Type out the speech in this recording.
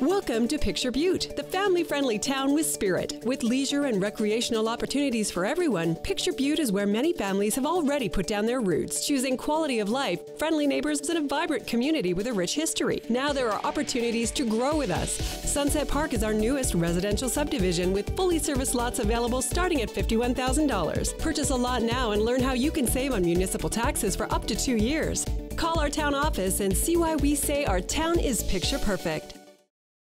Welcome to Picture Butte, the family friendly town with spirit. With leisure and recreational opportunities for everyone, Picture Butte is where many families have already put down their roots, choosing quality of life, friendly neighbors, and a vibrant community with a rich history. Now there are opportunities to grow with us. Sunset Park is our newest residential subdivision with fully serviced lots available starting at $51,000. Purchase a lot now and learn how you can save on municipal taxes for up to two years. Call our town office and see why we say our town is picture perfect.